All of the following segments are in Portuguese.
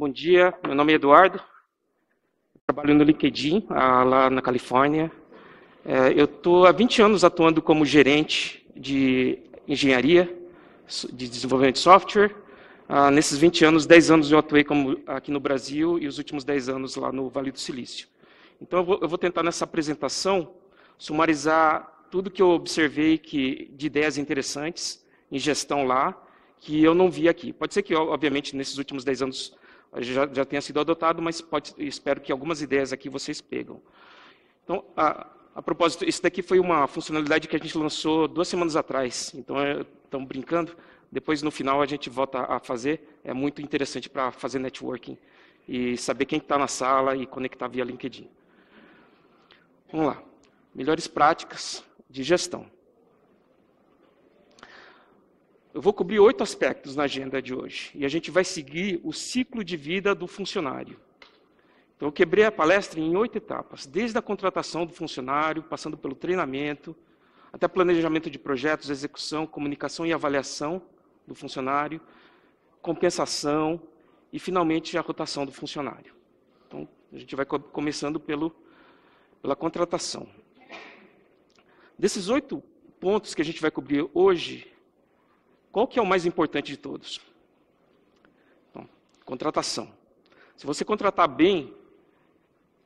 Bom dia, meu nome é Eduardo, trabalho no LinkedIn, ah, lá na Califórnia. É, eu estou há 20 anos atuando como gerente de engenharia, de desenvolvimento de software. Ah, nesses 20 anos, 10 anos eu atuei como, aqui no Brasil e os últimos 10 anos lá no Vale do Silício. Então eu vou, tentar nessa apresentação sumarizar tudo que eu observei que, de ideias interessantes em gestão lá, que eu não vi aqui. Pode ser que, obviamente, nesses últimos 10 anos já, já tenha sido adotado, mas pode, espero que algumas ideias aqui vocês pegam. Então, a, a propósito, isso daqui foi uma funcionalidade que a gente lançou duas semanas atrás. Então, estamos brincando. Depois, no final, a gente volta a fazer. É muito interessante para fazer networking e saber quem está na sala e conectar via LinkedIn. Vamos lá. Melhores práticas de gestão. Eu vou cobrir oito aspectos na agenda de hoje. E a gente vai seguir o ciclo de vida do funcionário. Então, eu quebrei a palestra em oito etapas, desde a contratação do funcionário, passando pelo treinamento, até planejamento de projetos, execução, comunicação e avaliação do funcionário, compensação e, finalmente, a rotação do funcionário. Então, a gente vai começando pelo, pela contratação. Desses oito pontos que a gente vai cobrir hoje, qual que é o mais importante de todos? Então, contratação. Se você contratar bem,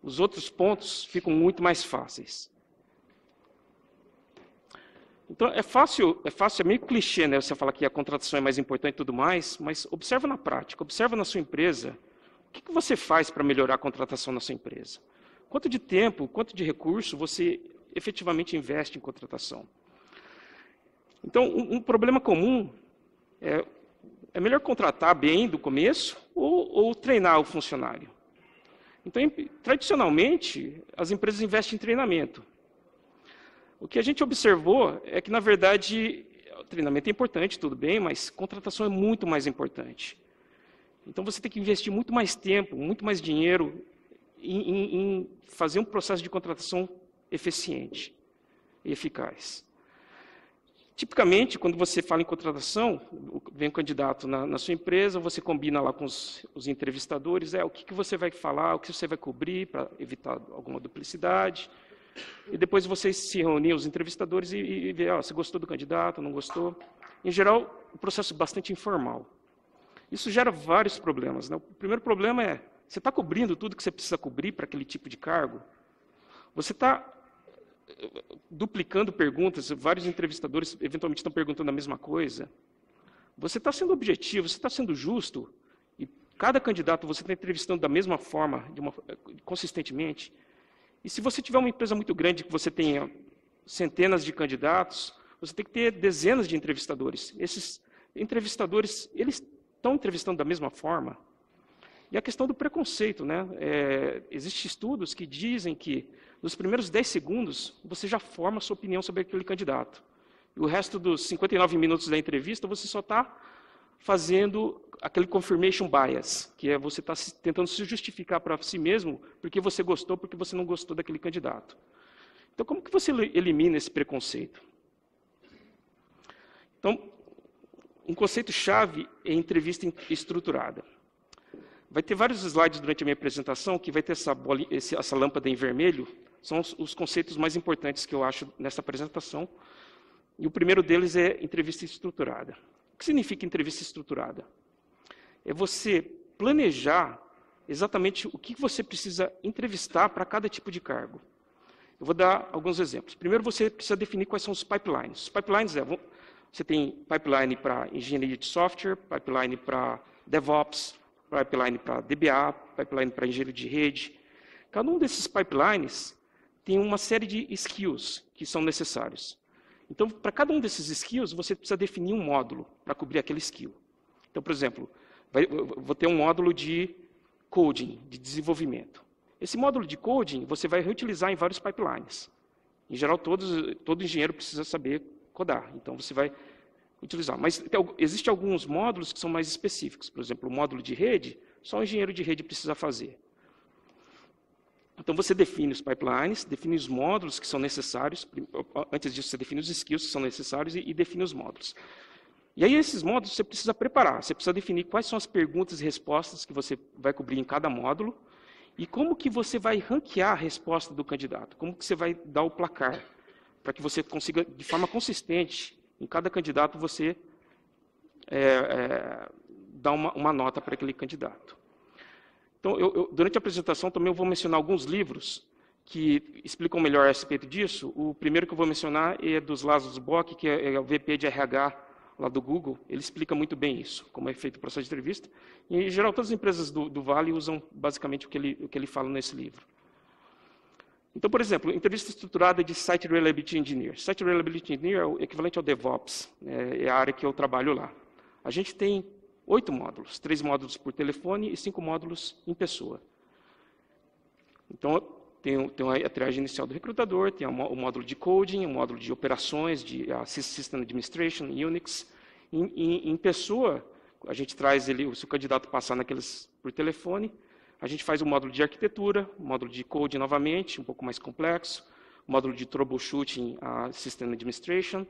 os outros pontos ficam muito mais fáceis. Então, é fácil, é fácil, é meio clichê, né? Você falar que a contratação é mais importante e tudo mais, mas observa na prática, observa na sua empresa. O que, que você faz para melhorar a contratação na sua empresa? Quanto de tempo, quanto de recurso você efetivamente investe em contratação? Então, um, um problema comum é, é, melhor contratar bem do começo ou, ou treinar o funcionário. Então, tradicionalmente, as empresas investem em treinamento. O que a gente observou é que, na verdade, o treinamento é importante, tudo bem, mas contratação é muito mais importante. Então, você tem que investir muito mais tempo, muito mais dinheiro em, em, em fazer um processo de contratação eficiente e eficaz. Tipicamente, quando você fala em contratação, vem um candidato na, na sua empresa, você combina lá com os, os, entrevistadores, é o que, que você vai falar, o que você vai cobrir para evitar alguma duplicidade. E depois vocês se reúnem, os entrevistadores, e, e vê, você gostou do candidato, não gostou. Em geral, o processo é bastante informal. Isso gera vários problemas. Né? O primeiro problema é, você está cobrindo tudo que você precisa cobrir para aquele tipo de cargo? Você está duplicando perguntas, vários entrevistadores eventualmente estão perguntando a mesma coisa. Você está sendo objetivo, você está sendo justo, e cada candidato você está entrevistando da mesma forma, uma, consistentemente. E se você tiver uma empresa muito grande, que você tenha centenas de candidatos, você tem que ter dezenas de entrevistadores. Esses entrevistadores, eles estão entrevistando da mesma forma. E a questão do preconceito, né? É, Existem estudos que dizem que nos primeiros 10 segundos você já forma sua opinião sobre aquele candidato. E o resto dos 59 minutos da entrevista você só está fazendo aquele confirmation bias, que é você está tentando se justificar para si mesmo porque você gostou, porque você não gostou daquele candidato. Então, como que você elimina esse preconceito? Então, um conceito-chave é entrevista estruturada. Vai ter vários slides durante a minha apresentação que vai ter essa, bola, essa lâmpada em vermelho. São os, os conceitos mais importantes que eu acho nessa apresentação. E o primeiro deles é entrevista estruturada. O que significa entrevista estruturada? É você planejar exatamente o que você precisa entrevistar para cada tipo de cargo. Eu vou dar alguns exemplos. Primeiro, você precisa definir quais são os pipelines. Os pipelines é, você tem pipeline para engenharia de software, pipeline para DevOps, pipeline para DBA, pipeline para engenheiro de rede. Cada um desses pipelines tem uma série de skills que são necessários. Então, para cada um desses skills, você precisa definir um módulo para cobrir aquele skill. Então, por exemplo, vai, vou ter um módulo de coding, de desenvolvimento. Esse módulo de coding você vai reutilizar em vários pipelines. Em geral, todos, todo engenheiro precisa saber codar. Então, você vai utilizar. Mas existem alguns módulos que são mais específicos. Por exemplo, o módulo de rede, só o engenheiro de rede precisa fazer. Então, você define os pipelines, define os módulos que são necessários. Antes disso, você define os skills que são necessários e, e define os módulos. E aí, esses módulos você precisa preparar. Você precisa definir quais são as perguntas e respostas que você vai cobrir em cada módulo e como que você vai ranquear a resposta do candidato. Como que você vai dar o placar para que você consiga, de forma consistente, em cada candidato, você é, é, dar uma, uma nota para aquele candidato. Então, eu, eu, durante a apresentação também eu vou mencionar alguns livros que explicam melhor a respeito disso. O primeiro que eu vou mencionar é dos Laszlo Bock, que é, é o VP de RH lá do Google, ele explica muito bem isso, como é feito o processo de entrevista. E, em geral, todas as empresas do, do Vale usam basicamente o que, ele, o que ele fala nesse livro. Então, por exemplo, entrevista estruturada de Site Reliability Engineer. Site Reliability Engineer é o equivalente ao DevOps, né, é a área que eu trabalho lá. A gente tem oito módulos, três módulos por telefone e cinco módulos em pessoa. Então, tem, tem a triagem inicial do recrutador, tem o módulo de coding, o módulo de operações, de System Administration, Unix. Em, em, em pessoa, a gente traz ele, se o candidato passar naqueles por telefone, a gente faz o módulo de arquitetura, o módulo de code novamente, um pouco mais complexo, módulo de troubleshooting, a System Administration,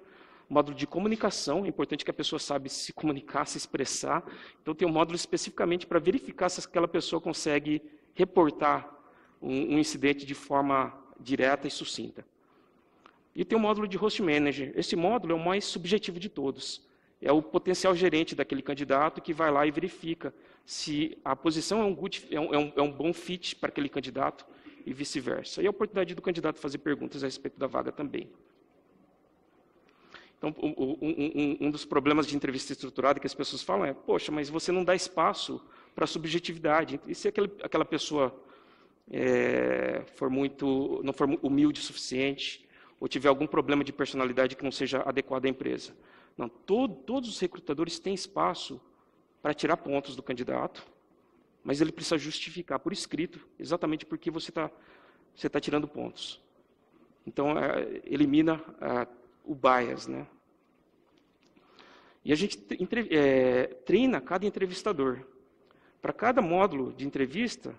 o módulo de comunicação, é importante que a pessoa sabe se comunicar, se expressar. Então tem um módulo especificamente para verificar se aquela pessoa consegue reportar um, um incidente de forma direta e sucinta. E tem o módulo de Host Manager. Esse módulo é o mais subjetivo de todos. É o potencial gerente daquele candidato que vai lá e verifica se a posição é um, good, é um, é um bom fit para aquele candidato e vice-versa. E a oportunidade do candidato fazer perguntas a respeito da vaga também. Então, um, um, um, dos problemas de entrevista estruturada que as pessoas falam é, poxa, mas você não dá espaço para subjetividade. E se aquele, aquela pessoa é, for muito, não for humilde o suficiente, ou tiver algum problema de personalidade que não seja adequado à empresa? Não, todo, todos os recrutadores têm espaço para tirar pontos do candidato, mas ele precisa justificar por escrito exatamente porque você está você tá tirando pontos. Então, é, elimina é, o bias. Né? E a gente é, treina cada entrevistador. Para cada módulo de entrevista,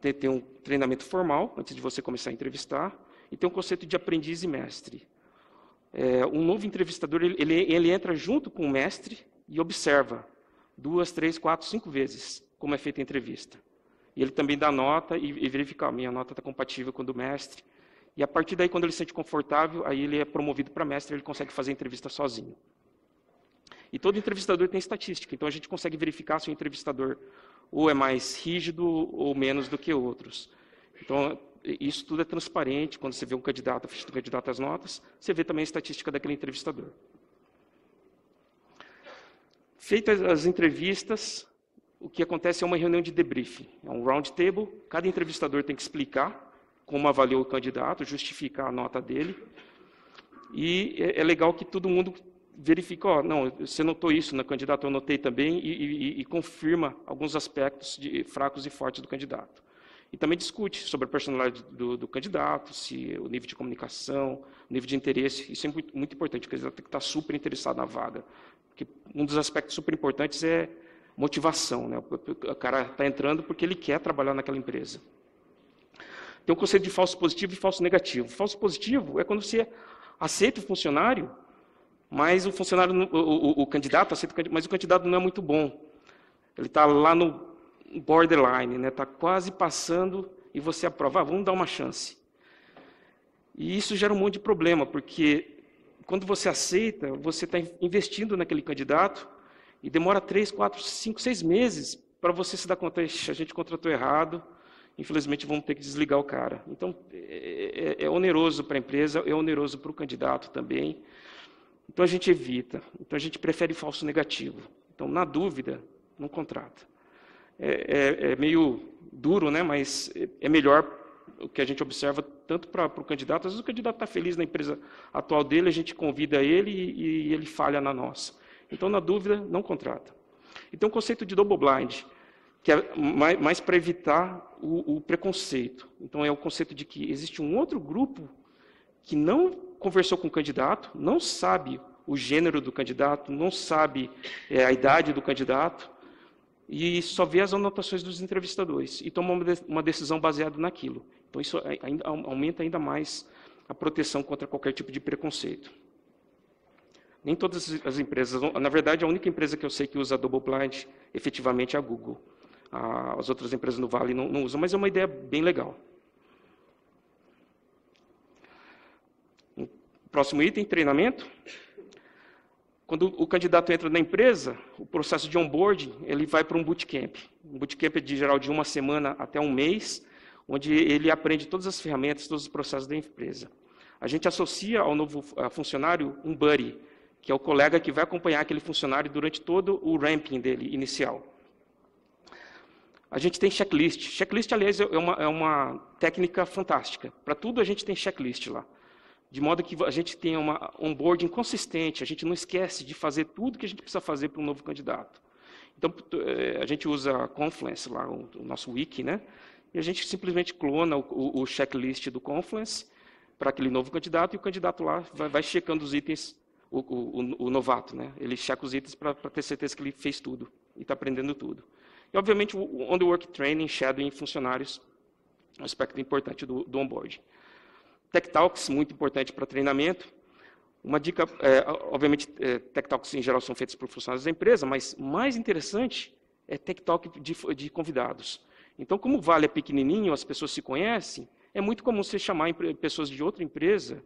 tem, tem, um treinamento formal, antes de você começar a entrevistar, e tem um conceito de aprendiz e mestre. É, um novo entrevistador, ele, ele, ele entra junto com o mestre e observa duas, três, quatro, cinco vezes como é feita a entrevista. E ele também dá nota e, e verifica, a minha nota está compatível com a do mestre. E a partir daí, quando ele se sente confortável, aí ele é promovido para mestre, ele consegue fazer a entrevista sozinho. E todo entrevistador tem estatística, então a gente consegue verificar se o entrevistador ou é mais rígido ou menos do que outros. Então, isso tudo é transparente, quando você vê um candidato, a ficha do candidato às notas, você vê também a estatística daquele entrevistador. Feitas as entrevistas, o que acontece é uma reunião de debriefing. É um round table, cada entrevistador tem que explicar como avaliou o candidato, justificar a nota dele. E é, é legal que todo mundo verifica, ó, não, você notou isso no candidato, eu notei também, e, e, e confirma alguns aspectos de, fracos e fortes do candidato. E também discute sobre a personalidade do, do, candidato, se o nível de comunicação, o nível de interesse, isso é muito, muito importante, o candidato tem que estar super interessado na vaga. Porque um dos aspectos super importantes é motivação. Né? O cara está entrando porque ele quer trabalhar naquela empresa. Tem o um conceito de falso positivo e falso negativo. Falso positivo é quando você aceita o funcionário, mas o funcionário, o, o, o candidato aceita, mas o candidato não é muito bom. Ele está lá no borderline, está né? Tá quase passando e você aprova, ah, vamos dar uma chance. E isso gera um monte de problema, porque quando você aceita, você está investindo naquele candidato e demora três, quatro, cinco, seis meses para você se dar conta, a gente contratou errado, infelizmente vamos ter que desligar o cara. Então, é, é, é oneroso para a empresa, é oneroso para o candidato também. Então, a gente evita. Então, a gente prefere falso negativo. Então, na dúvida, não contrata. É, é, é meio duro, né? mas é melhor o que a gente observa tanto para o candidato, às vezes o candidato está feliz na empresa atual dele, a gente convida ele e, e ele falha na nossa. Então, na dúvida, não contrata. Então, o conceito de double blind, que é mais, mais para evitar o, o, preconceito. Então, é o conceito de que existe um outro grupo que não conversou com o candidato, não sabe o gênero do candidato, não sabe é, a idade do candidato, e só vê as anotações dos entrevistadores e toma uma decisão baseada naquilo. Então, isso ainda, aumenta ainda mais a proteção contra qualquer tipo de preconceito. Nem todas as empresas, na verdade, a única empresa que eu sei que usa Double Blind efetivamente é a Google. As outras empresas no Vale não, não usam, mas é uma ideia bem legal. Próximo item, treinamento. Quando o candidato entra na empresa, o processo de onboarding, ele vai para um bootcamp. Um bootcamp é de geral de uma semana até um mês, onde ele aprende todas as ferramentas, todos os processos da empresa. A gente associa ao novo funcionário um buddy, que é o colega que vai acompanhar aquele funcionário durante todo o ramping dele inicial. A gente tem checklist. Checklist, aliás, é uma, é uma técnica fantástica. Para tudo a gente tem checklist lá de modo que a gente tenha uma onboarding consistente, a gente não esquece de fazer tudo que a gente precisa fazer para um novo candidato. Então, eh, a gente usa Confluence, lá, o, nosso wiki, né? e a gente simplesmente clona o, o checklist do Confluence para aquele novo candidato, e o candidato lá vai, vai checando os itens, o, o, o, novato, né? ele checa os itens para ter certeza que ele fez tudo e está aprendendo tudo. E, obviamente, o on-the-work training, shadowing funcionários, é um aspecto importante do, do onboarding. Tech Talks, muito importante para treinamento. Uma dica, é, obviamente, é, Tech Talks em geral são feitos por funcionários da empresa, mas mais interessante é Tech Talk de, de convidados. Então, como o Vale é pequenininho, as pessoas se conhecem, é muito comum você chamar pessoas de outra empresa,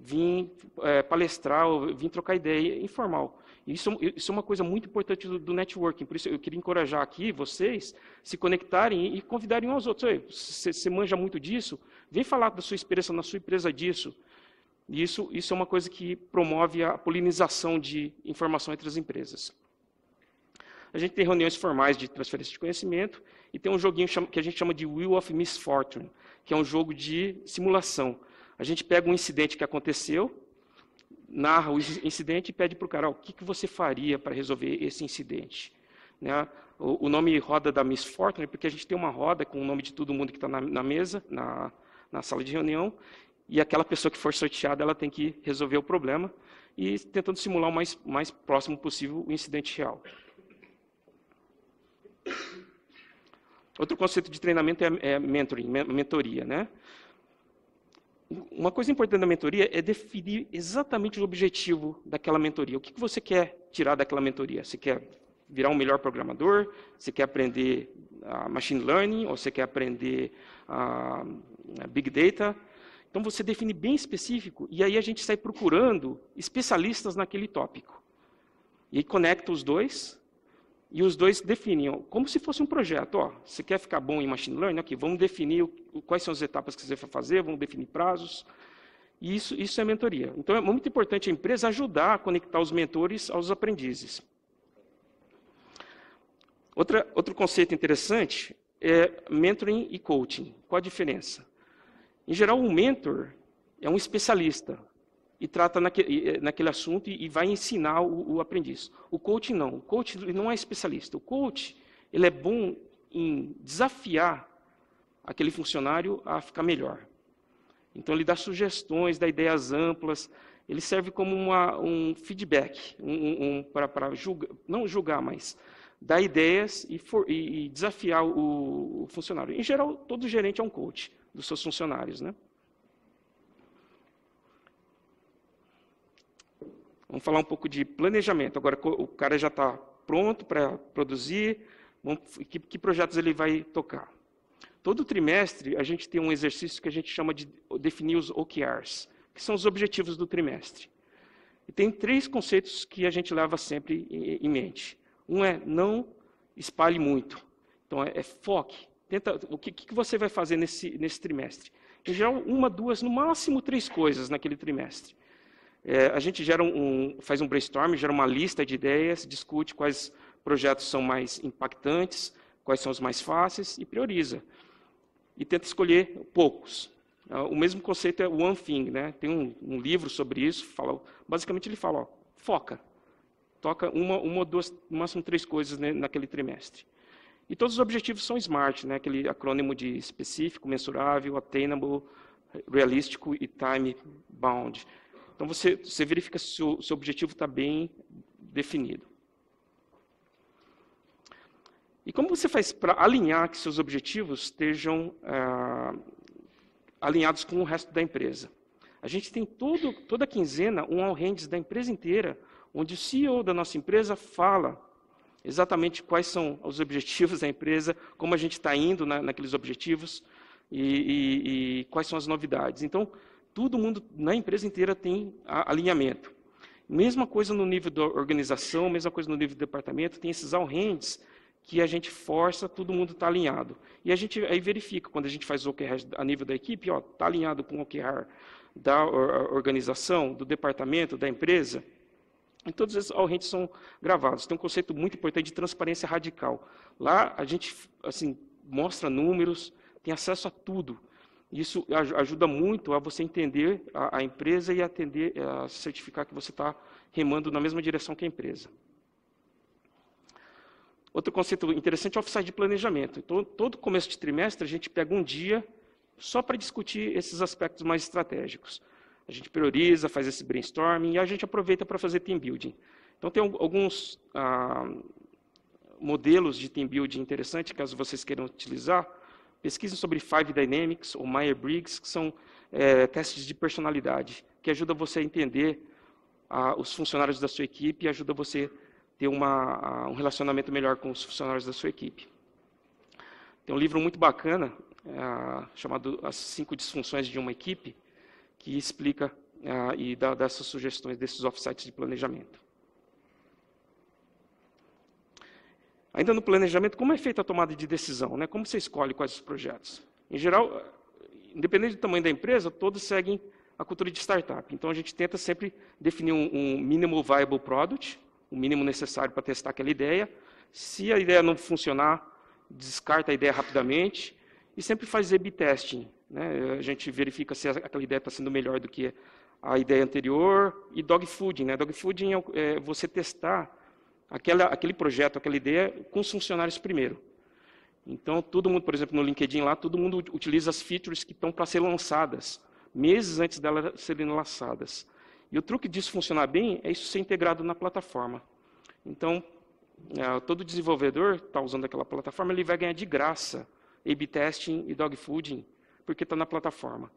vir é, palestrar, vir trocar ideia informal. Isso, isso é uma coisa muito importante do, do, networking. Por isso, eu queria encorajar aqui vocês se conectarem e convidarem uns aos outros. Você, manja muito disso? Vem falar da sua experiência na sua empresa disso. Isso, isso é uma coisa que promove a polinização de informação entre as empresas. A gente tem reuniões formais de transferência de conhecimento e tem um joguinho que a gente chama de Wheel of Misfortune, que é um jogo de simulação. A gente pega um incidente que aconteceu, narra o incidente e pede para o cara, o que, que você faria para resolver esse incidente? Né? O, o, nome roda da Miss Fortune, porque a gente tem uma roda com o nome de todo mundo que está na, na, mesa, na, na sala de reunião, e aquela pessoa que for sorteada, ela tem que resolver o problema, e tentando simular o mais, mais próximo possível o incidente real. Outro conceito de treinamento é, é mentoring, mentoria. Né? Uma coisa importante da mentoria é definir exatamente o objetivo daquela mentoria. O que você quer tirar daquela mentoria? Você quer virar um melhor programador? Você quer aprender uh, machine learning? Ou você quer aprender uh, big data? Então você define bem específico e aí a gente sai procurando especialistas naquele tópico. E conecta os dois e os dois definem, como se fosse um projeto. Ó, você quer ficar bom em machine learning? Aqui, vamos definir quais são as etapas que você vai fazer, vamos definir prazos. E isso, isso é mentoria. Então, é muito importante a empresa ajudar a conectar os mentores aos aprendizes. Outra, outro conceito interessante é mentoring e coaching. Qual a diferença? Em geral, um mentor é um especialista e trata naquele, naquele assunto e, e vai ensinar o, o, aprendiz. O coach não. O coach não é especialista. O coach ele é bom em desafiar aquele funcionário a ficar melhor. Então ele dá sugestões, dá ideias amplas. Ele serve como uma, um feedback, um, um, para julgar, não julgar, mas dar ideias e, for, e desafiar o, o funcionário. Em geral, todo gerente é um coach dos seus funcionários, né? Vamos falar um pouco de planejamento. Agora, o cara já está pronto para produzir, que, que projetos ele vai tocar? Todo trimestre, a gente tem um exercício que a gente chama de definir os OKRs, que são os objetivos do trimestre. E tem três conceitos que a gente leva sempre em mente. Um é não espalhe muito. Então, é, é foque. Tenta, o que, que você vai fazer nesse, nesse trimestre? Em geral, uma, duas, no máximo três coisas naquele trimestre. É, a gente gera um, faz um brainstorm, gera uma lista de ideias, discute quais projetos são mais impactantes, quais são os mais fáceis e prioriza. E tenta escolher poucos. É, o mesmo conceito é One Thing, né? Tem um, um livro sobre isso. Fala, basicamente ele fala, ó, foca, toca uma, uma ou duas, no máximo três coisas né, naquele trimestre. E todos os objetivos são SMART, né? Aquele acrônimo de específico, mensurável, attainable, realístico e time bound. Então você, você verifica se o seu objetivo está bem definido. E como você faz para alinhar que seus objetivos estejam ah, alinhados com o resto da empresa? A gente tem todo, toda quinzena um all hands da empresa inteira, onde o CEO da nossa empresa fala exatamente quais são os objetivos da empresa, como a gente está indo na, naqueles objetivos e, e, e, quais são as novidades. Então, todo mundo na empresa inteira tem alinhamento. Mesma coisa no nível da organização, mesma coisa no nível do departamento, tem esses all hands que a gente força, todo mundo está alinhado. E a gente aí verifica, quando a gente faz o OKR a nível da equipe, está alinhado com o OKR da organização, do departamento, da empresa, e todos esses all-hands são gravados. Tem um conceito muito importante de transparência radical. Lá a gente assim mostra números, tem acesso a tudo. Isso ajuda muito a você entender a, a empresa e atender, a certificar que você está remando na mesma direção que a empresa. Outro conceito interessante é o offsite de planejamento. Então, todo começo de trimestre, a gente pega um dia só para discutir esses aspectos mais estratégicos. A gente prioriza, faz esse brainstorming e a gente aproveita para fazer team building. Então, tem alguns ah, modelos de team building interessantes, caso vocês queiram utilizar. Pesquisem sobre Five Dynamics ou Myers-Briggs, que são é, testes de personalidade, que ajudam você a entender ah, os funcionários da sua equipe e ajuda você a ter uma, ah, um relacionamento melhor com os funcionários da sua equipe. Tem um livro muito bacana, é, chamado As Cinco Disfunções de uma Equipe, que explica uh, e dá, dá essas sugestões desses offsites de planejamento. Ainda no planejamento, como é feita a tomada de decisão? Né? Como você escolhe quais os projetos? Em geral, independente do tamanho da empresa, todos seguem a cultura de startup. Então, a gente tenta sempre definir um, um mínimo viable product, o mínimo necessário para testar aquela ideia. Se a ideia não funcionar, descarta a ideia rapidamente e sempre faz A-B testing. Né? A gente verifica se aquela ideia está sendo melhor do que a ideia anterior. E dogfooding. Né? Dogfooding é, é você testar aquela, aquele projeto, aquela ideia com os funcionários primeiro. Então, todo mundo, por exemplo, no LinkedIn lá, todo mundo utiliza as features que estão para ser lançadas, meses antes delas serem lançadas. E o truque disso funcionar bem é isso ser integrado na plataforma. Então, é, todo desenvolvedor está usando aquela plataforma, ele vai ganhar de graça A-B testing e dogfooding porque está na plataforma.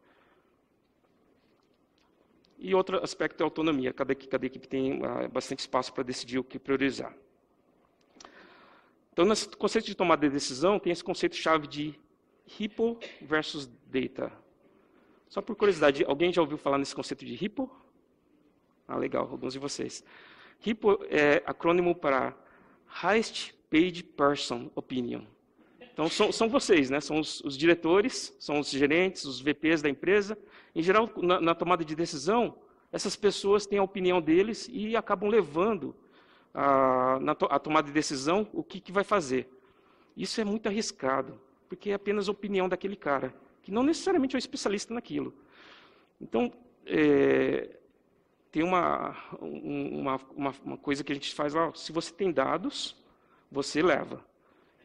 E outro aspecto é a autonomia. Cada, cada equipe tem uh, bastante espaço para decidir o que priorizar. Então, nesse conceito de tomada de decisão, tem esse conceito-chave de HIPPO versus Data. Só por curiosidade, alguém já ouviu falar nesse conceito de HIPPO? Ah, legal, alguns de vocês. HIPPO é acrônimo para Highest Paid Person Opinion. Então, são, são vocês, né? são os, os, diretores, são os gerentes, os VPs da empresa. Em geral, na, na tomada de decisão, essas pessoas têm a opinião deles e acabam levando a, na to, a tomada de decisão o que, que vai fazer. Isso é muito arriscado, porque é apenas a opinião daquele cara, que não necessariamente é um especialista naquilo. Então, é, tem uma, uma, uma, coisa que a gente faz lá, se você tem dados, você leva.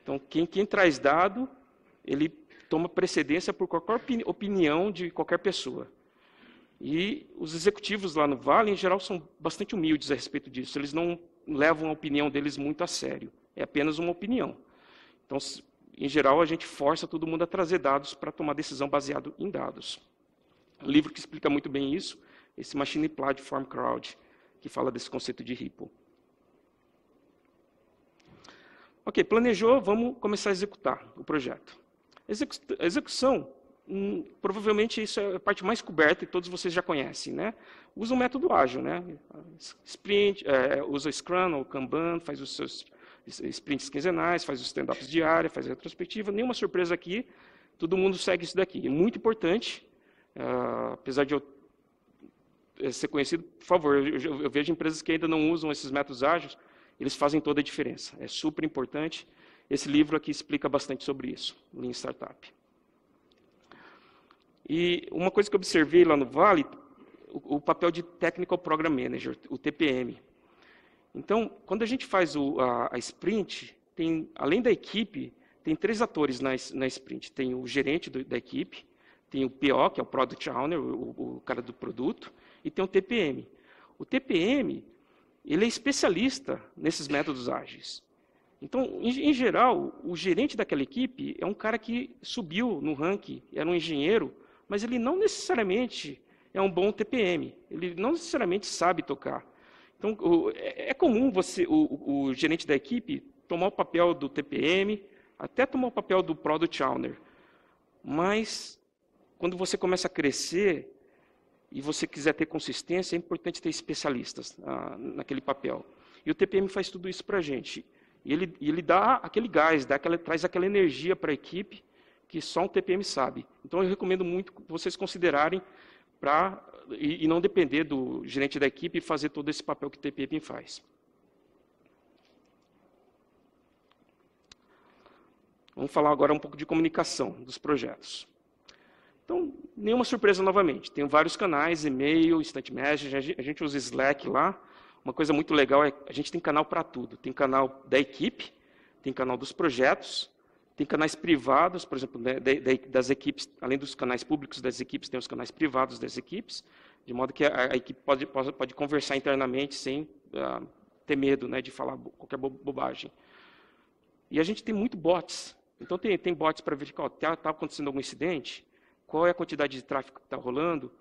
Então, quem, quem traz dado, ele toma precedência por qualquer opinião de qualquer pessoa. E os executivos lá no Vale, em geral, são bastante humildes a respeito disso. Eles não levam a opinião deles muito a sério. É apenas uma opinião. Então, em geral, a gente força todo mundo a trazer dados para tomar decisão baseado em dados. Um livro que explica muito bem isso, esse Machine Platform Crowd, que fala desse conceito de Ripple. Ok, planejou, vamos começar a executar o projeto. Execu execução, hum, provavelmente isso é a parte mais coberta e todos vocês já conhecem, né? Usa o método ágil, né? Sprint, é, usa Scrum ou Kanban, faz os seus sprints quinzenais, faz os stand-ups diários, faz a retrospectiva. Nenhuma surpresa aqui, todo mundo segue isso daqui. É muito importante, uh, apesar de eu eh, ser conhecido, por favor, eu, eu vejo empresas que ainda não usam esses métodos ágeis, eles fazem toda a diferença. É super importante. Esse livro aqui explica bastante sobre isso, Lean Startup. E uma coisa que eu observei lá no Vale, o, o papel de Technical Program Manager, o TPM. Então, quando a gente faz o, a, a, sprint, tem, além da equipe, tem três atores na, na sprint. Tem o gerente do, da equipe, tem o PO, que é o Product Owner, o, o cara do produto, e tem o TPM. O TPM ele é especialista nesses métodos ágeis. Então, em, em, geral, o gerente daquela equipe é um cara que subiu no ranking, era um engenheiro, mas ele não necessariamente é um bom TPM. Ele não necessariamente sabe tocar. Então, o, é, é, comum você, o, o, gerente da equipe tomar o papel do TPM, até tomar o papel do Product Owner. Mas, quando você começa a crescer e você quiser ter consistência, é importante ter especialistas ah, naquele papel. E o TPM faz tudo isso para a gente. E ele, ele dá aquele gás, dá aquela, traz aquela energia para a equipe que só um TPM sabe. Então, eu recomendo muito vocês considerarem e, e, não depender do gerente da equipe fazer todo esse papel que o TPM faz. Vamos falar agora um pouco de comunicação dos projetos. Então, nenhuma surpresa novamente. Tem vários canais, e-mail, instant message, a gente usa Slack lá. Uma coisa muito legal é a gente tem canal para tudo. Tem canal da equipe, tem canal dos projetos, tem canais privados, por exemplo, né, das equipes, além dos canais públicos das equipes, tem os canais privados das equipes, de modo que a, a equipe pode, pode, pode, conversar internamente sem uh, ter medo né, de falar qualquer bobagem. E a gente tem muito bots. Então, tem, tem bots para verificar, está tá acontecendo algum incidente, qual é a quantidade de tráfego que está rolando,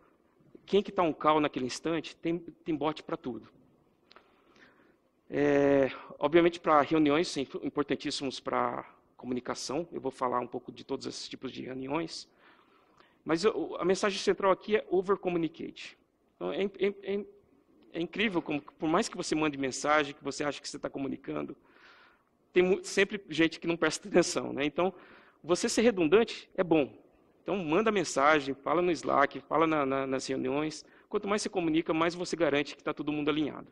quem que está um call naquele instante, tem, tem bot para tudo. É, obviamente, para reuniões, importantíssimos para comunicação. Eu vou falar um pouco de todos esses tipos de reuniões. Mas a mensagem central aqui é over-communicate. Então, é, é, é, é, incrível como, por mais que você mande mensagem, que você acha que você está comunicando, tem sempre gente que não presta atenção. Né? Então, você ser redundante é bom. Então, manda mensagem, fala no Slack, fala na, na, nas reuniões. Quanto mais você comunica, mais você garante que está todo mundo alinhado.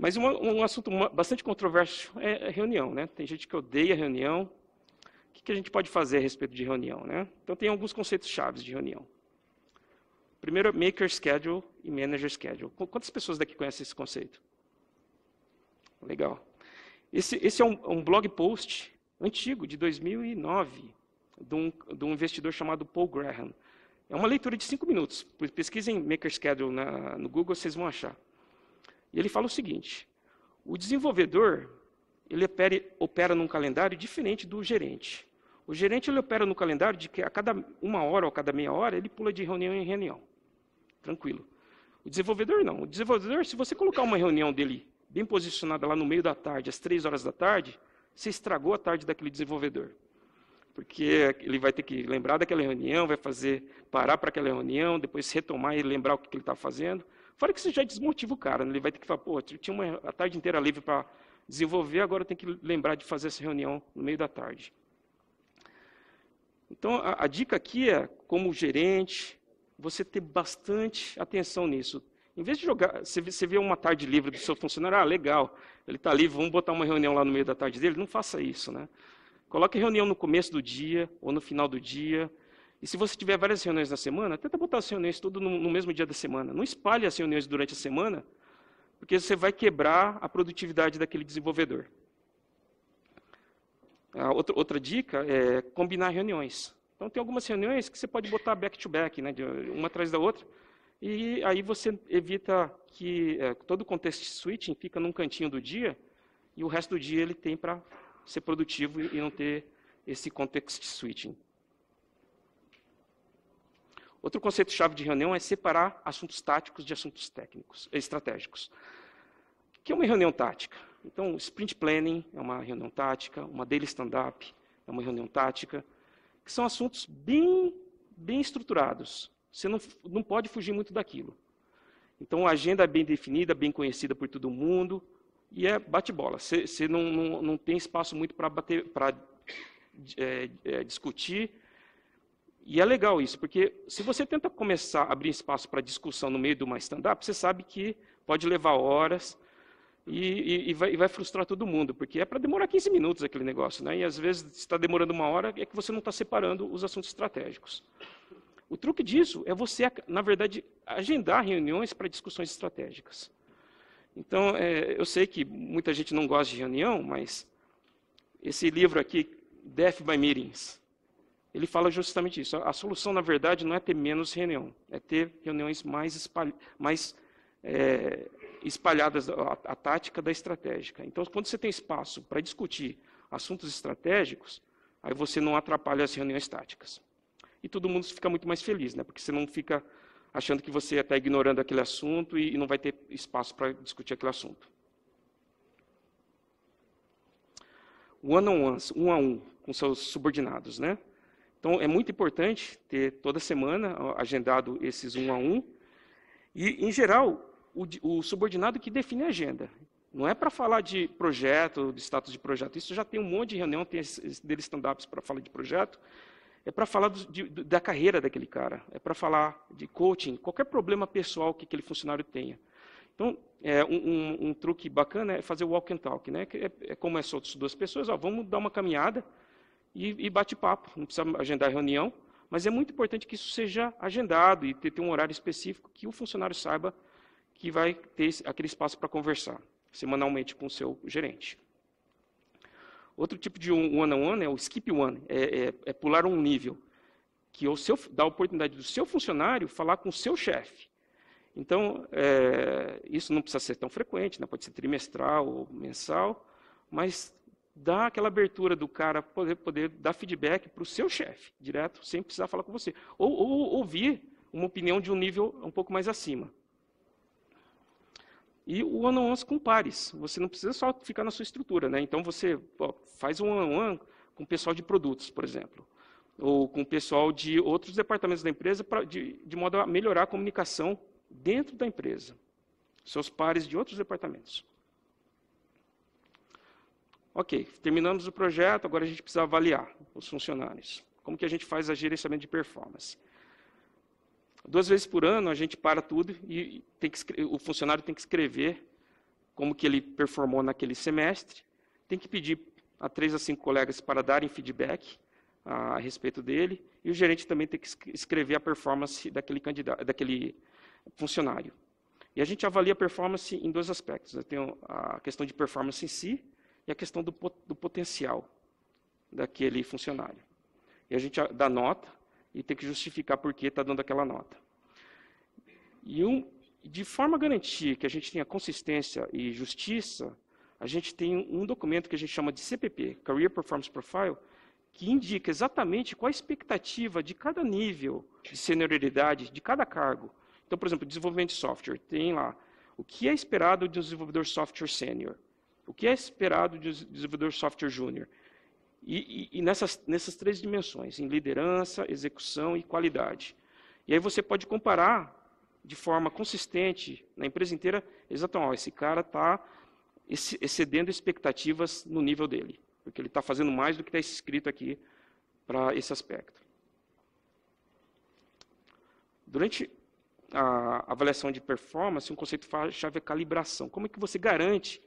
Mas um, assunto bastante controverso é a reunião. Né? Tem gente que odeia reunião. O que, que a gente pode fazer a respeito de reunião? Né? Então, tem alguns conceitos chaves de reunião. Primeiro, maker schedule e manager schedule. Quantas pessoas daqui conhecem esse conceito? Legal. Esse, esse é um, um, blog post antigo, de 2009, de um, de um, investidor chamado Paul Graham. É uma leitura de cinco minutos. Pesquisem Maker Schedule na, no Google, vocês vão achar. E ele fala o seguinte: o desenvolvedor ele opera, opera num calendário diferente do gerente. O gerente ele opera no calendário de que a cada uma hora ou a cada meia hora ele pula de reunião em reunião. Tranquilo. O desenvolvedor não. O desenvolvedor, se você colocar uma reunião dele bem posicionada lá no meio da tarde, às três horas da tarde, você estragou a tarde daquele desenvolvedor. Porque ele vai ter que lembrar daquela reunião, vai fazer parar para aquela reunião, depois retomar e lembrar o que ele está fazendo. Fora que você já desmotiva o cara, né? ele vai ter que falar, pô, eu tinha uma, a tarde inteira livre para desenvolver, agora tem que lembrar de fazer essa reunião no meio da tarde. Então, a, a dica aqui é, como gerente, você ter bastante atenção nisso. Em vez de jogar, você, você vê uma tarde livre do seu funcionário, ah, legal, ele está livre, vamos botar uma reunião lá no meio da tarde dele. Não faça isso, né? Coloque a reunião no começo do dia ou no final do dia. E se você tiver várias reuniões na semana, tenta botar as reuniões tudo no, no mesmo dia da semana. Não espalhe as reuniões durante a semana, porque você vai quebrar a produtividade daquele desenvolvedor. Outra, outra dica é combinar reuniões. Então, tem algumas reuniões que você pode botar back-to-back, -back, né, uma atrás da outra, e aí você evita que é, todo o context switching fica num cantinho do dia, e o resto do dia ele tem para ser produtivo e não ter esse context switching. Outro conceito-chave de reunião é separar assuntos táticos de assuntos técnicos, estratégicos. O que é uma reunião tática? Então, sprint planning é uma reunião tática, uma daily stand-up é uma reunião tática, que são assuntos bem, bem estruturados. Você não, não pode fugir muito daquilo. Então, a agenda é bem definida, bem conhecida por todo mundo, e é bate-bola. Você, você não, não, não, tem espaço muito para é, é, discutir e é legal isso, porque se você tenta começar a abrir espaço para discussão no meio de uma stand-up, você sabe que pode levar horas e, e, e, vai, e vai, frustrar todo mundo, porque é para demorar 15 minutos aquele negócio, né? E às vezes está demorando uma hora é que você não está separando os assuntos estratégicos. O truque disso é você, na verdade, agendar reuniões para discussões estratégicas. Então, é, eu sei que muita gente não gosta de reunião, mas esse livro aqui, Death by Meetings, ele fala justamente isso. A solução, na verdade, não é ter menos reunião, é ter reuniões mais, espalh mais é, espalhadas, a, a, tática da estratégica. Então, quando você tem espaço para discutir assuntos estratégicos, aí você não atrapalha as reuniões táticas. e todo mundo fica muito mais feliz, né? porque você não fica achando que você está ignorando aquele assunto e não vai ter espaço para discutir aquele assunto. One-on-ones, um a um, com seus subordinados. Né? Então, é muito importante ter toda semana agendado esses um a um. E, em geral, o, o subordinado que define a agenda. Não é para falar de projeto, de status de projeto. Isso já tem um monte de reunião, tem deles stand-ups para falar de projeto. É para falar do, de, da carreira daquele cara. É para falar de coaching, qualquer problema pessoal que aquele funcionário tenha. Então, é, um, um, um, truque bacana é fazer o walk and talk. Né? É, é como é só duas pessoas, ó, vamos dar uma caminhada e, e bate papo. Não precisa agendar reunião, mas é muito importante que isso seja agendado e ter, ter um horário específico que o funcionário saiba que vai ter aquele espaço para conversar semanalmente com o seu gerente. Outro tipo de one-on-one é o skip one, é, é, é, pular um nível, que o seu, dá a oportunidade do seu funcionário falar com o seu chefe. Então, é, isso não precisa ser tão frequente, né? pode ser trimestral ou mensal, mas dá aquela abertura do cara poder, poder dar feedback para o seu chefe, direto, sem precisar falar com você. Ou, ou ouvir uma opinião de um nível um pouco mais acima. E o one-on-one com pares. Você não precisa só ficar na sua estrutura. Né? Então, você ó, faz um one-on-one com o pessoal de produtos, por exemplo. Ou com o pessoal de outros departamentos da empresa, pra, de, de modo a melhorar a comunicação dentro da empresa. Seus pares de outros departamentos. Ok, terminamos o projeto, agora a gente precisa avaliar os funcionários. Como que a gente faz a gerenciamento de performance? Duas vezes por ano a gente para tudo e que, o funcionário tem que escrever como que ele performou naquele semestre. Tem que pedir a três a cinco colegas para darem feedback a, a respeito dele e o gerente também tem que escrever a performance daquele candidato, daquele funcionário. E a gente avalia a performance em dois aspectos. Né? Tem a questão de performance em si e a questão do, do potencial daquele funcionário. E a gente dá nota e tem que justificar por que está dando aquela nota. E um, de forma a garantir que a gente tenha consistência e justiça, a gente tem um documento que a gente chama de CPP, Career Performance Profile, que indica exatamente qual a expectativa de cada nível de senioridade, de cada cargo. Então, por exemplo, desenvolvimento de software, tem lá o que é esperado de um desenvolvedor software sênior, o que é esperado de um desenvolvedor software júnior, e, e, e nessas, nessas três dimensões, em liderança, execução e qualidade. E aí você pode comparar de forma consistente na empresa inteira, exatamente, esse cara está excedendo expectativas no nível dele, porque ele está fazendo mais do que está escrito aqui para esse aspecto. Durante a avaliação de performance, um conceito-chave é calibração. Como é que você garante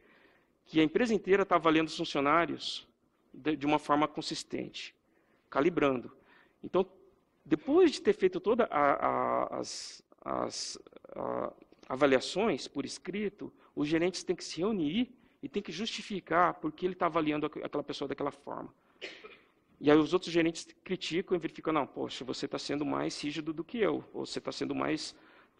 que a empresa inteira está avaliando os funcionários de uma forma consistente, calibrando. Então, depois de ter feito todas as, as a, avaliações por escrito, os gerentes têm que se reunir e têm que justificar por que ele está avaliando aquela pessoa daquela forma. E aí os outros gerentes criticam e verificam, não, poxa, você está sendo mais rígido do que eu, ou você está sendo mais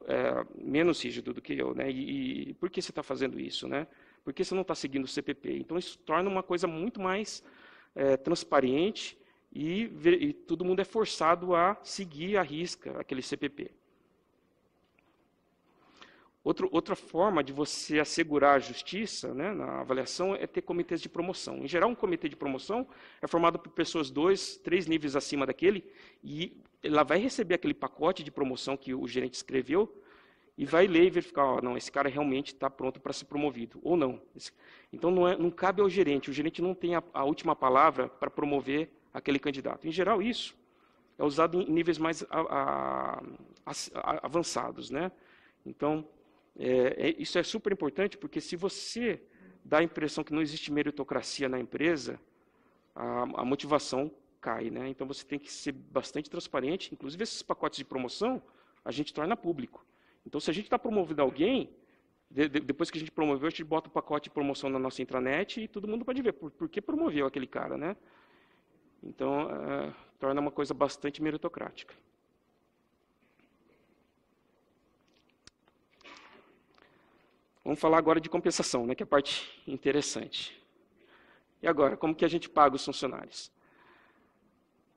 é, menos rígido do que eu, né? E, e por que você está fazendo isso, né? Por que você não está seguindo o CPP? Então isso torna uma coisa muito mais é, transparente e, e todo mundo é forçado a seguir a risca aquele CPP. Outro, outra forma de você assegurar a justiça né, na avaliação é ter comitês de promoção. Em geral, um comitê de promoção é formado por pessoas dois, três níveis acima daquele, e ela vai receber aquele pacote de promoção que o gerente escreveu, e vai ler e verificar, oh, não, esse cara realmente está pronto para ser promovido, ou não. Então, não, é, não, cabe ao gerente, o gerente não tem a, a última palavra para promover aquele candidato. Em geral, isso é usado em níveis mais a, a, avançados. Né? Então, é, é, isso é super importante, porque se você dá a impressão que não existe meritocracia na empresa, a, motivação cai. Né? Então, você tem que ser bastante transparente. Inclusive, esses pacotes de promoção, a gente torna público. Então, se a gente está promovendo alguém, de, de, depois que a gente promoveu, a gente bota o pacote de promoção na nossa intranet e todo mundo pode ver por, por que promoveu aquele cara, né? Então, é, torna uma coisa bastante meritocrática. Vamos falar agora de compensação, né, que é a parte interessante. E agora, como que a gente paga os funcionários?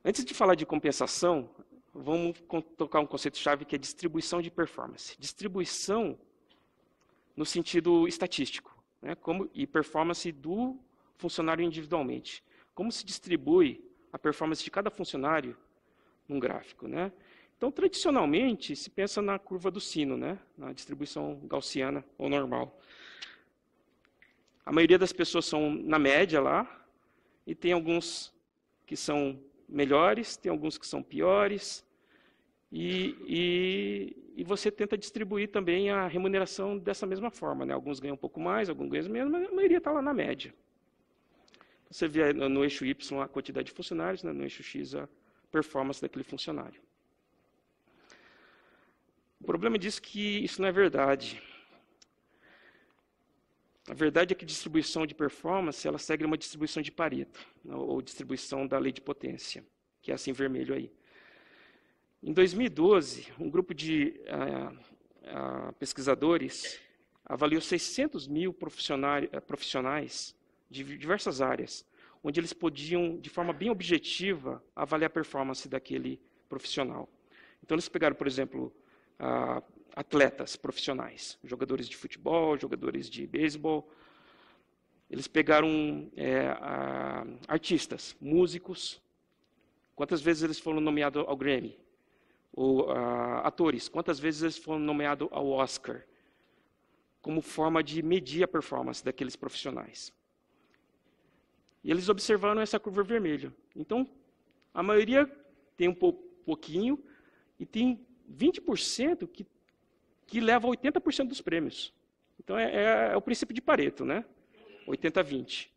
Antes de falar de compensação, vamos tocar um conceito-chave que é distribuição de performance. Distribuição no sentido estatístico, né? Como, e performance do funcionário individualmente. Como se distribui a performance de cada funcionário num gráfico. Né? Então, tradicionalmente, se pensa na curva do sino, né? na distribuição gaussiana ou normal. A maioria das pessoas são na média lá, e tem alguns que são melhores, tem alguns que são piores, e, e, e, você tenta distribuir também a remuneração dessa mesma forma. Né? Alguns ganham um pouco mais, alguns ganham menos, mas a maioria está lá na média. Você vê no, eixo Y a quantidade de funcionários, né? no eixo X a performance daquele funcionário. O problema disso é que isso não é verdade. A verdade é que distribuição de performance ela segue uma distribuição de Pareto, né? ou distribuição da lei de potência, que é assim vermelho aí. Em 2012, um grupo de uh, uh, pesquisadores avaliou 600 mil profissionais, uh, profissionais de diversas áreas, onde eles podiam, de forma bem objetiva, avaliar a performance daquele profissional. Então, eles pegaram, por exemplo, atletas profissionais, jogadores de futebol, jogadores de beisebol. Eles pegaram é, artistas, músicos. Quantas vezes eles foram nomeados ao Grammy? Ou atores, quantas vezes eles foram nomeados ao Oscar? Como forma de medir a performance daqueles profissionais. E eles observaram essa curva vermelha. Então, a maioria tem um pouquinho e tem 20% que, que leva 80% dos prêmios. Então, é, é, é, o princípio de Pareto, né? 80-20.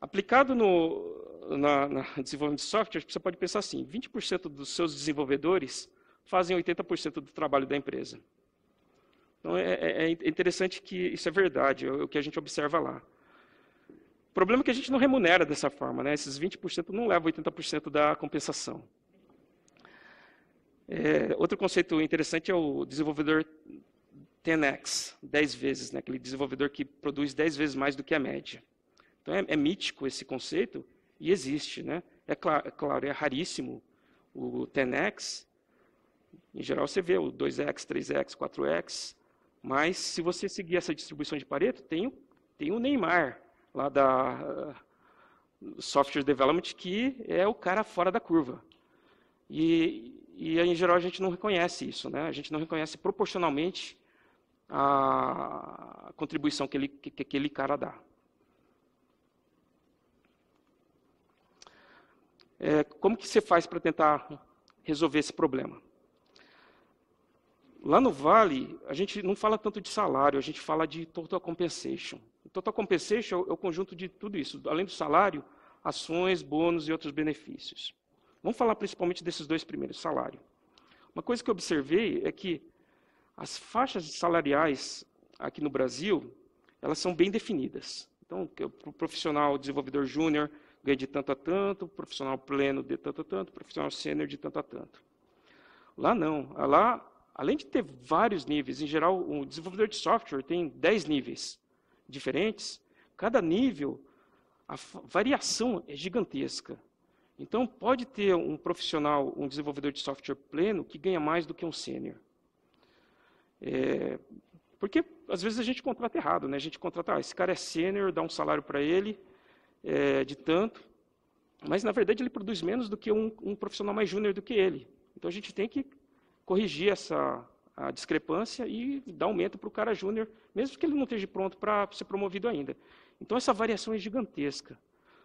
Aplicado no na, na desenvolvimento de software, você pode pensar assim, 20% dos seus desenvolvedores fazem 80% do trabalho da empresa. Então, é, é, é interessante que isso é verdade, é o que a gente observa lá problema é que a gente não remunera dessa forma, né? Esses 20% não levam 80% da compensação. É, outro conceito interessante é o desenvolvedor 10x, 10 vezes, né? aquele desenvolvedor que produz 10 vezes mais do que a média. Então é, é mítico esse conceito e existe. Né? É, claro, é claro, é raríssimo o 10x. Em geral você vê o 2x, 3x, 4x. Mas se você seguir essa distribuição de Pareto, tem, tem o Neymar, lá da uh, Software Development, que é o cara fora da curva. E, e, em geral, a gente não reconhece isso. Né? A gente não reconhece proporcionalmente a contribuição que, ele, que, que aquele cara dá. É, como que você faz para tentar resolver esse problema? Lá no Vale, a gente não fala tanto de salário, a gente fala de total compensation. Total compensation é o conjunto de tudo isso, além do salário, ações, bônus e outros benefícios. Vamos falar principalmente desses dois primeiros, salário. Uma coisa que eu observei é que as faixas salariais aqui no Brasil, elas são bem definidas. Então, o profissional desenvolvedor júnior ganha de tanto a tanto, profissional pleno de tanto a tanto, profissional sênior de tanto a tanto. Lá não. Lá, além de ter vários níveis, em geral, o desenvolvedor de software tem 10 níveis diferentes, cada nível, a variação é gigantesca. Então, pode ter um profissional, um desenvolvedor de software pleno, que ganha mais do que um sênior. É, porque, às vezes, a gente contrata errado. Né? A gente contrata, ah, esse cara é sênior, dá um salário para ele é, de tanto, mas, na verdade, ele produz menos do que um, um profissional mais júnior do que ele. Então, a gente tem que corrigir essa, a discrepância e dar aumento para o cara júnior, mesmo que ele não esteja pronto para ser promovido ainda. Então, essa variação é gigantesca.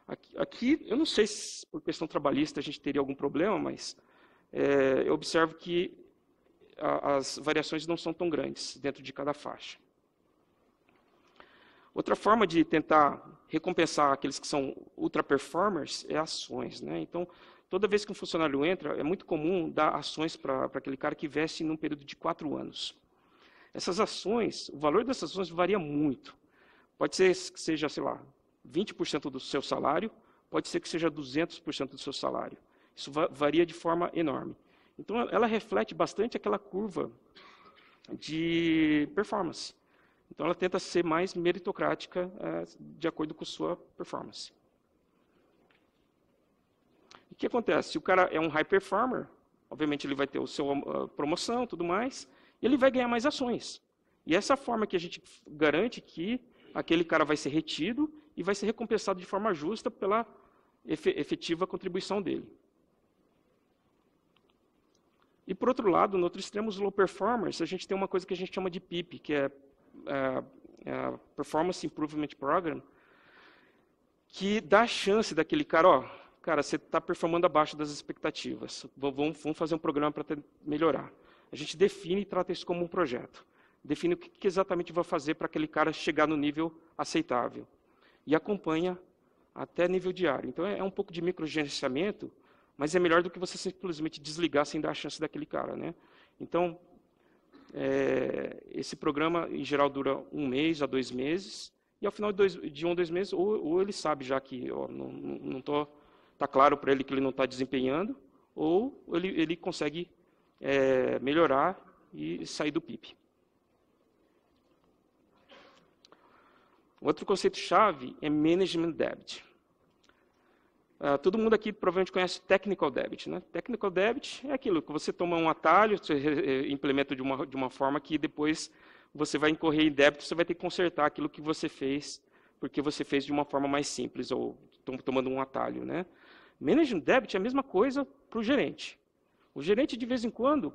Aqui, aqui, eu não sei se por questão trabalhista a gente teria algum problema, mas é, eu observo que a, as variações não são tão grandes dentro de cada faixa. Outra forma de tentar recompensar aqueles que são ultra performers é ações. Né? Então, Toda vez que um funcionário entra, é muito comum dar ações para aquele cara que veste num período de quatro anos. Essas ações, o valor dessas ações varia muito. Pode ser que seja, sei lá, 20% do seu salário, pode ser que seja 200% do seu salário. Isso varia de forma enorme. Então, ela reflete bastante aquela curva de performance. Então, ela tenta ser mais meritocrática é, de acordo com sua performance que acontece? Se o cara é um high performer, obviamente ele vai ter o seu uh, promoção, tudo mais, e ele vai ganhar mais ações. E essa forma que a gente garante que aquele cara vai ser retido e vai ser recompensado de forma justa pela efetiva contribuição dele. E por outro lado, no outro extremo, os low performers, a gente tem uma coisa que a gente chama de PIP, que é, Performance Improvement Program, que dá a chance daquele cara, ó, cara, você está performando abaixo das expectativas, vamos, vamos fazer um programa para melhorar. A gente define e trata isso como um projeto. Define o que, que exatamente vai fazer para aquele cara chegar no nível aceitável. E acompanha até nível diário. Então é, é um pouco de microgerenciamento, mas é melhor do que você simplesmente desligar sem dar a chance daquele cara. Né? Então, é, esse programa, em geral, dura um mês a dois meses, e ao final de, dois, de um, dois meses, ou, ou, ele sabe já que ó, não está claro para ele que ele não está desempenhando, ou ele, ele consegue é, melhorar e sair do PIB. Outro conceito-chave é Management Debt. Uh, todo mundo aqui provavelmente conhece Technical Debt. Né? Technical Debt é aquilo que você toma um atalho, você implementa de uma, de uma forma que depois você vai incorrer em débito, você vai ter que consertar aquilo que você fez, porque você fez de uma forma mais simples, ou tomando um atalho. Né? Management Debt é a mesma coisa para o gerente. O gerente, de vez em quando,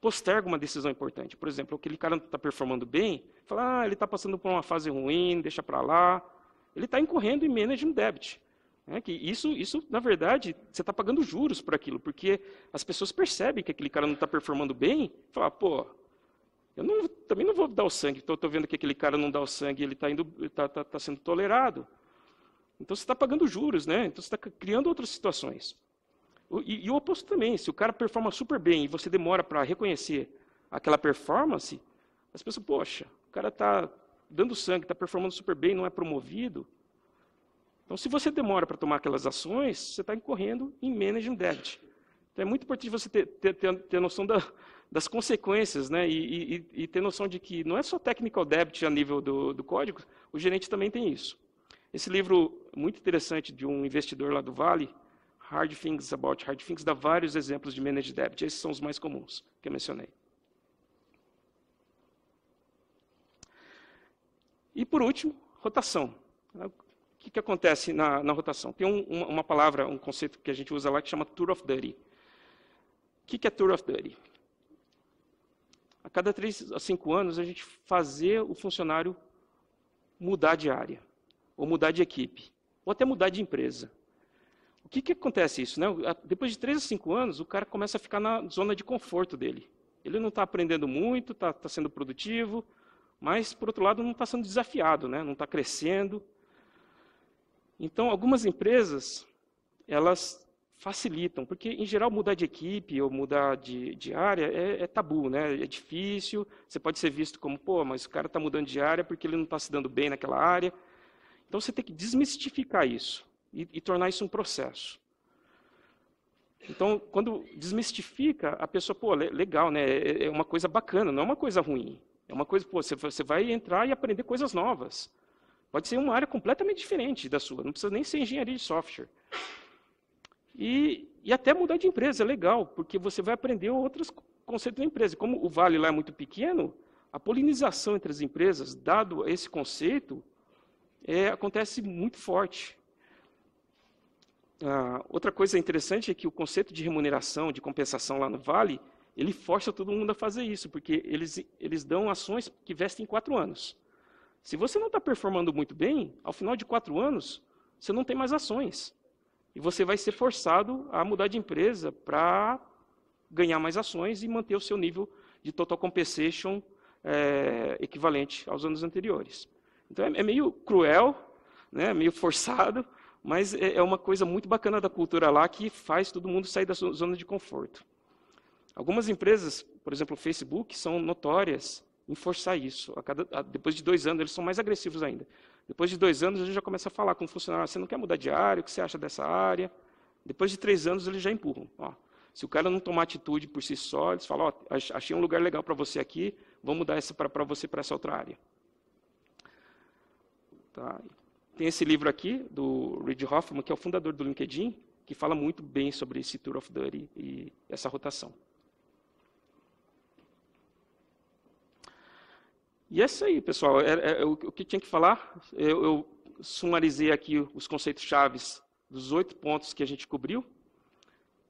posterga uma decisão importante. Por exemplo, aquele cara não está performando bem, fala, ah, ele está passando por uma fase ruim, deixa para lá. Ele está incorrendo em management debt. É que isso, isso, na verdade, você está pagando juros por aquilo, porque as pessoas percebem que aquele cara não está performando bem, fala, pô, eu não, também não vou dar o sangue, estou vendo que aquele cara não dá o sangue, ele está tá, tá, tá sendo tolerado. Então você está pagando juros, né? Então você está criando outras situações. E, e, o oposto também, se o cara performa super bem e você demora para reconhecer aquela performance, as pessoas, poxa, o cara está dando sangue, está performando super bem, não é promovido. Então, se você demora para tomar aquelas ações, você está incorrendo em managing debt. Então, é muito importante você ter, ter, ter, ter noção da, das consequências, né? E, e, e, ter noção de que não é só technical debt a nível do, do código, o gerente também tem isso. Esse livro muito interessante de um investidor lá do Vale, Hard Things About Hard Things dá vários exemplos de managed debt. Esses são os mais comuns que eu mencionei. E por último, rotação. O que, que acontece na, na rotação? Tem um, uma, uma, palavra, um conceito que a gente usa lá que chama Tour of Duty. O que, que é Tour of Duty? A cada três a cinco anos, a gente fazer o funcionário mudar de área, ou mudar de equipe, ou até mudar de empresa que, que acontece isso? Né? Depois de 3 a 5 anos, o cara começa a ficar na zona de conforto dele. Ele não está aprendendo muito, está tá sendo produtivo, mas, por outro lado, não está sendo desafiado, né? não está crescendo. Então, algumas empresas, elas facilitam, porque, em geral, mudar de equipe ou mudar de, de área é, é, tabu, né? é difícil, você pode ser visto como, pô, mas o cara está mudando de área porque ele não está se dando bem naquela área. Então, você tem que desmistificar isso e, e tornar isso um processo. Então, quando desmistifica, a pessoa, pô, legal, né? É, é uma coisa bacana, não é uma coisa ruim. É uma coisa, pô, você vai entrar e aprender coisas novas. Pode ser uma área completamente diferente da sua, não precisa nem ser engenharia de software. E, e até mudar de empresa é legal, porque você vai aprender outros conceitos da empresa. Como o vale lá é muito pequeno, a polinização entre as empresas, dado esse conceito, é, acontece muito forte. Ah, outra coisa interessante é que o conceito de remuneração, de compensação lá no Vale, ele força todo mundo a fazer isso, porque eles, eles dão ações que vestem em quatro anos. Se você não está performando muito bem, ao final de quatro anos, você não tem mais ações. E você vai ser forçado a mudar de empresa para ganhar mais ações e manter o seu nível de total compensation é, equivalente aos anos anteriores. Então é, é meio cruel, né, meio forçado, mas é, é uma coisa muito bacana da cultura lá que faz todo mundo sair da zona de conforto. Algumas empresas, por exemplo, o Facebook, são notórias em forçar isso. A cada, a, depois de dois anos, eles são mais agressivos ainda. Depois de dois anos, a gente já começa a falar com o funcionário: você não quer mudar de área? O que você acha dessa área? Depois de três anos, eles já empurram. Ó, se o cara não tomar atitude por si só, eles falam: ó, achei um lugar legal para você aqui, vamos mudar para você para essa outra área. Tá. Tem esse livro aqui, do Reid Hoffman, que é o fundador do LinkedIn, que fala muito bem sobre esse Tour of Duty e essa rotação. E é isso aí, pessoal. É, é, é o, o, que tinha que falar. Eu, eu sumarizei aqui os conceitos chaves dos oito pontos que a gente cobriu.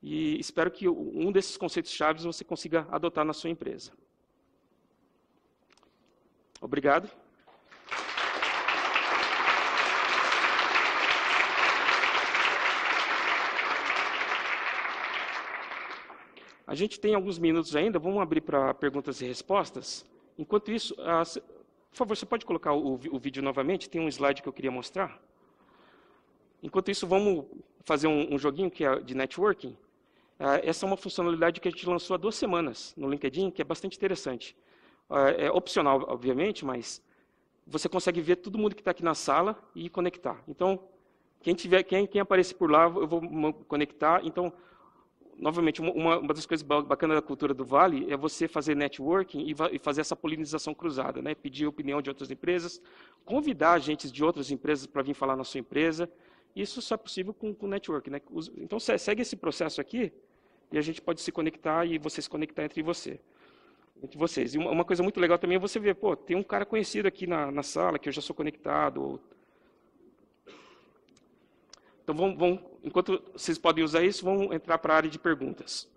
E espero que um desses conceitos chaves você consiga adotar na sua empresa. Obrigado. A gente tem alguns minutos ainda, vamos abrir para perguntas e respostas. Enquanto isso, ah, por favor, você pode colocar o, o, vídeo novamente? Tem um slide que eu queria mostrar. Enquanto isso, vamos fazer um, um joguinho que é de networking. Ah, essa é uma funcionalidade que a gente lançou há duas semanas no LinkedIn, que é bastante interessante. Ah, é opcional, obviamente, mas você consegue ver todo mundo que está aqui na sala e conectar. Então, quem, tiver, quem, quem aparecer por lá, eu vou conectar. Então, novamente, uma, uma, das coisas bacanas da cultura do Vale é você fazer networking e, e, fazer essa polinização cruzada, né? pedir opinião de outras empresas, convidar agentes de outras empresas para vir falar na sua empresa. Isso só é possível com, com networking. Né? Então, segue esse processo aqui e a gente pode se conectar e você se conectar entre você. Entre vocês. E uma, uma coisa muito legal também é você ver, pô, tem um cara conhecido aqui na, na sala que eu já sou conectado, então, vamos, enquanto vocês podem usar isso, vamos entrar para a área de perguntas.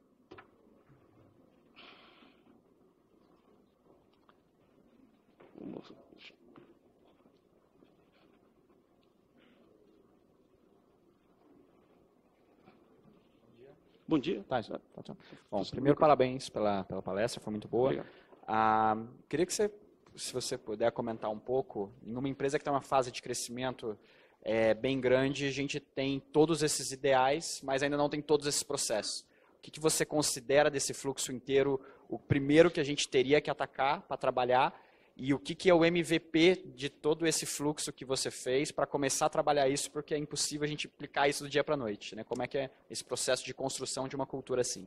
Bom dia. Tá, tá, tá. Bom, primeiro, parabéns pela, pela palestra, foi muito boa. Ah, queria que você, se você puder comentar um pouco, em uma empresa que está em uma fase de crescimento é, bem grande, a gente tem todos esses ideais, mas ainda não tem todos esses processos. O que, que você considera desse fluxo inteiro o primeiro que a gente teria que atacar para trabalhar e o que, que é o MVP de todo esse fluxo que você fez para começar a trabalhar isso, porque é impossível a gente aplicar isso do dia para a noite. Né? Como é que é esse processo de construção de uma cultura assim?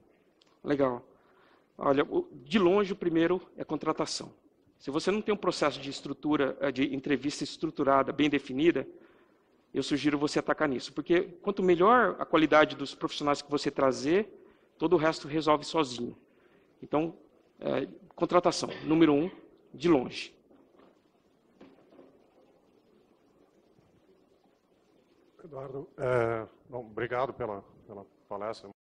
Legal. Olha, de longe o primeiro é contratação. Se você não tem um processo de estrutura, eh, de entrevista estruturada, bem definida, eu sugiro você atacar nisso. Porque quanto melhor a qualidade dos profissionais que você trazer, todo o resto resolve sozinho. Então, é, contratação, número um, de longe. Eduardo, é, bom, obrigado pela, pela palestra.